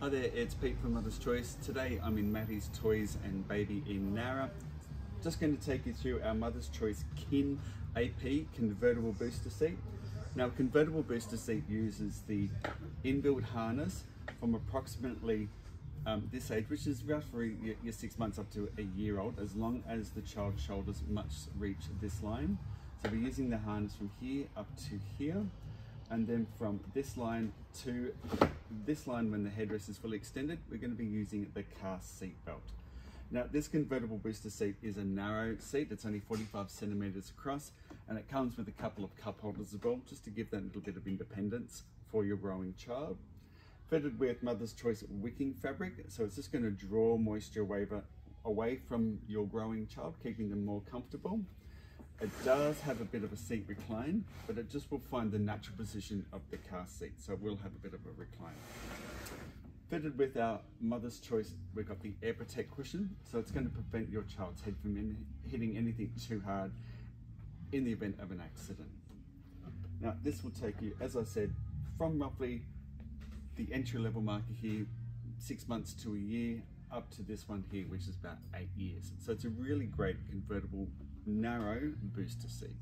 Hi there, it's Pete from Mother's Choice. Today I'm in Matty's Toys and Baby in Nara. Just going to take you through our Mother's Choice KIN AP convertible booster seat. Now a convertible booster seat uses the inbuilt harness from approximately um, this age, which is roughly your, six months up to a year old, as long as the child's shoulders much reach this line. So we're using the harness from here up to here and then from this line to this line when the headrest is fully extended we're going to be using the car seat belt. Now this convertible booster seat is a narrow seat it's only 45 centimeters across and it comes with a couple of cup holders as well just to give that little bit of independence for your growing child. Fitted with mother's choice wicking fabric so it's just going to draw moisture away from your growing child keeping them more comfortable it does have a bit of a seat recline, but it just will find the natural position of the car seat. So it will have a bit of a recline. Fitted with our Mother's Choice, we've got the Air Protect cushion. So it's going to prevent your child's head from in, hitting anything too hard in the event of an accident. Now this will take you, as I said, from roughly the entry level marker here, six months to a year, up to this one here, which is about eight years. So it's a really great convertible narrow booster seat.